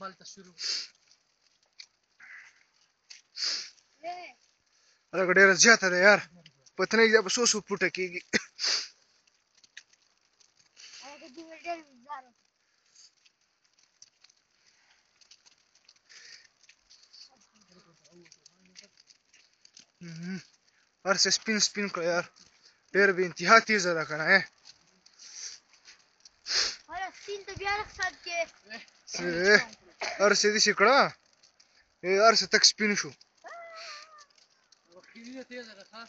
मालता शुरू अरे डेरा ज़्यादा था यार। पता नहीं जब सो सो फुट कीगी हम्म। और से स्पिन स्पिन कर यार। Per bir intihar teyze da kana eh. Ara sin de bir ara sad ke. Se ar se dişi kra. E ar se tak spin şu. Vakili teyze da ha.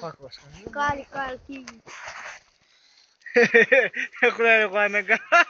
Korkmaz. Kali kali kim? Ne kadar yukarı ne kadar.